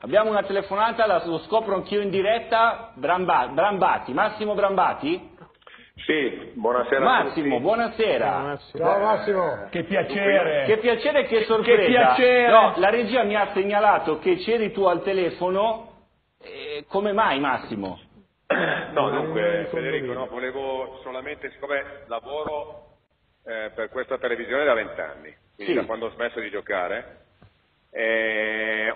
Abbiamo una telefonata, la- lo scopro anch'io in diretta, Bramba- Brambati, Massimo Brambati? Sì, buonasera Massimo, a tutti. buonasera. Ciao Massimo. Che piacere. Che piacere e che sorpresa. che piacere. No, la regia mi ha segnalato che c'eri tu al telefono. Eh, come mai Massimo? No, dunque Federico, no, volevo solamente, siccome lavoro eh, per questa televisione da vent'anni, quindi Sì. da quando ho smesso di giocare, eh,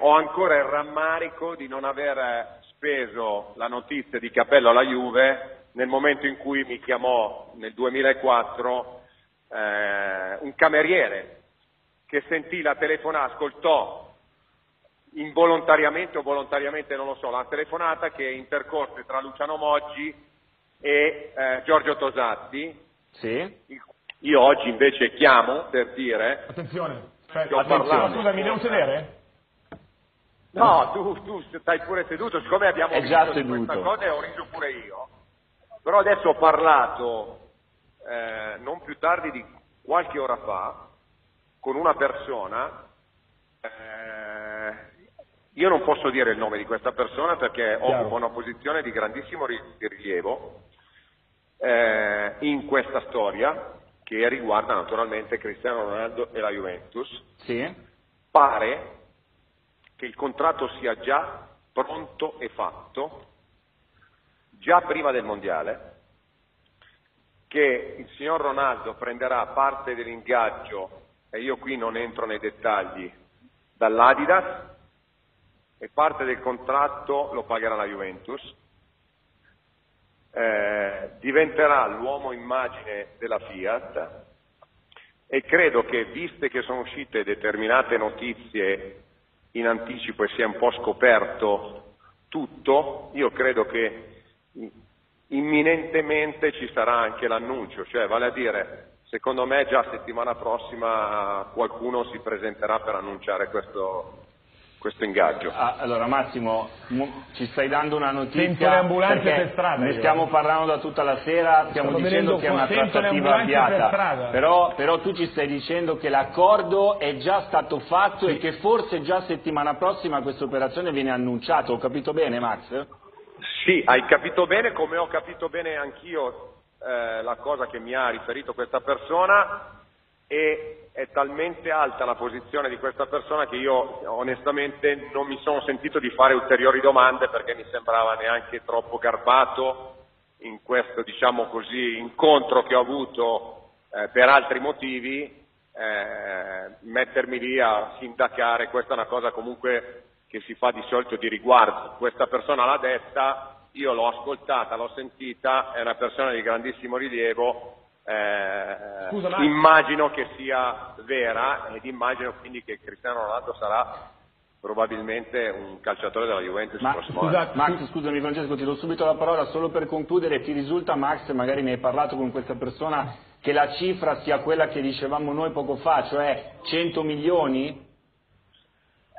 ho ancora il rammarico di non aver speso la notizia di Capello alla Juve nel momento in cui mi chiamò nel 2004 eh, un cameriere che sentì la telefonata, ascoltò involontariamente o volontariamente, non lo so, la telefonata che intercorse tra Luciano Moggi e eh, Giorgio Tosatti. Sì? Io oggi invece chiamo per dire, Attenzione. Ho attenzione. parlato. Scusa, mi devo sedere? No, tu, tu stai pure seduto, siccome abbiamo È già riso di questa seduto. cosa e ho riso pure io, però adesso ho parlato eh, non più tardi di qualche ora fa con una persona, eh, io non posso dire il nome di questa persona perché occupa una posizione di grandissimo ri- rilievo eh, in questa storia che riguarda naturalmente Cristiano Ronaldo e la Juventus. Sì? Pare che il contratto sia già pronto e fatto, già prima del mondiale, che il signor Ronaldo prenderà parte dell'ingaggio, e io qui non entro nei dettagli, dall'Adidas e parte del contratto lo pagherà la Juventus. Eh, diventerà l'uomo immagine della Fiat e credo che viste che sono uscite determinate notizie in anticipo e si è un po' scoperto tutto, io credo che imminentemente ci sarà anche l'annuncio, cioè vale a dire, secondo me già settimana prossima qualcuno si presenterà per annunciare questo, questo ingaggio. Ah, allora Massimo, mu- ci stai dando una notizia Sento le ambulanze perché per strada, Ne stiamo parlando da tutta la sera, stiamo dicendo che è una trattativa per avviata, strada. però, però tu ci stai dicendo che l'accordo è già stato fatto e che forse già settimana prossima questa operazione viene annunciata, ho capito bene Max? Sì, hai capito bene, come ho capito bene anch'io eh, la cosa che mi ha riferito questa persona e è talmente alta la posizione di questa persona che io onestamente non mi sono sentito di fare ulteriori domande perché mi sembrava neanche troppo garbato in questo diciamo così incontro che ho avuto eh, per altri motivi eh, mettermi lì a sindacare, questa è una cosa comunque che si fa di solito di riguardo. Questa persona l'ha detta, io l'ho ascoltata, l'ho sentita, è una persona di grandissimo rilievo, eh, Scusa, Max. immagino che sia vera ed immagino quindi che Cristiano Ronaldo sarà probabilmente un calciatore della Juventus Ma il prossimo anno. scusa, Max, scusami Francesco, ti do subito la parola solo per concludere, ti risulta Max, magari ne hai parlato con questa persona, che la cifra sia quella che dicevamo noi poco fa, cioè 100 milioni?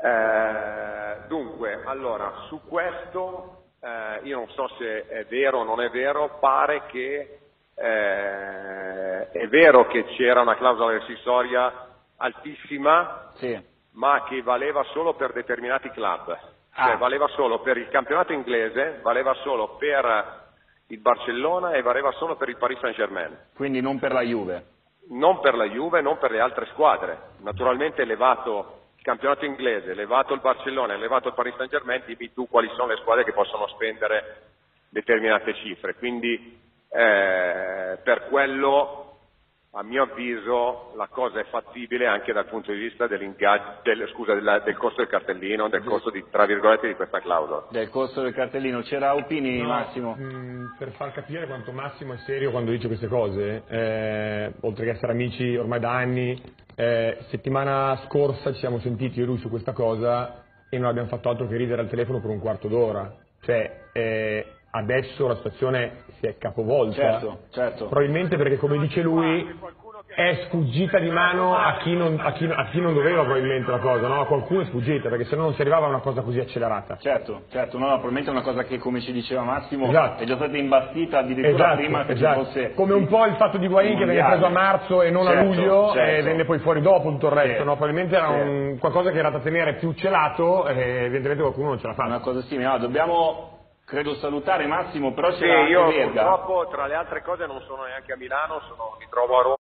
Eh, dunque, allora, su questo eh, io non so se è vero o non è vero, pare che eh, è vero che c'era una clausola rescissoria altissima, Sì. ma che valeva solo per determinati club, Ah. cioè valeva solo per il campionato inglese, valeva solo per il Barcellona e valeva solo per il Paris Saint Germain Quindi non per la Juve. non per la Juve, non per le altre squadre. Naturalmente elevato il campionato inglese, elevato il Barcellona, elevato il Paris Saint Germain, dimmi tu quali sono le squadre che possono spendere determinate cifre. Quindi eh, per quello, a mio avviso, la cosa è fattibile anche dal punto di vista dell'ingaggio, del, scusa, della- del costo del cartellino, del costo di, tra virgolette, di questa clausola. Del costo del cartellino. C'era Opini, No, Massimo? mh, per far capire quanto Massimo è serio quando dice queste cose, eh, oltre che essere amici ormai da anni, eh, settimana scorsa ci siamo sentiti io e lui su questa cosa e non abbiamo fatto altro che ridere al telefono per un quarto d'ora. Cioè, eh, adesso la situazione si è capovolta. Certo, certo. Probabilmente perché, come dice lui, è sfuggita di mano a chi, non, a, chi, a chi non doveva probabilmente la cosa, no? a qualcuno è sfuggita perché se no non si arrivava a una cosa così accelerata. Certo, certo, no, probabilmente è una cosa che come ci diceva Massimo Esatto. è già stata imbastita addirittura Esatto, prima che esatto. ci fosse Come un po' il fatto di Guain che venne preso a marzo e non a Certo, luglio certo. e venne poi fuori dopo tutto il resto, Sì. no? probabilmente era Sì. un- qualcosa che era da tenere più celato e evidentemente qualcuno non ce l'ha fatta. una cosa simile. No, dobbiamo credo salutare Massimo, però Sì, anche io Verga. purtroppo tra le altre cose non sono neanche a Milano, sono- mi trovo a Roma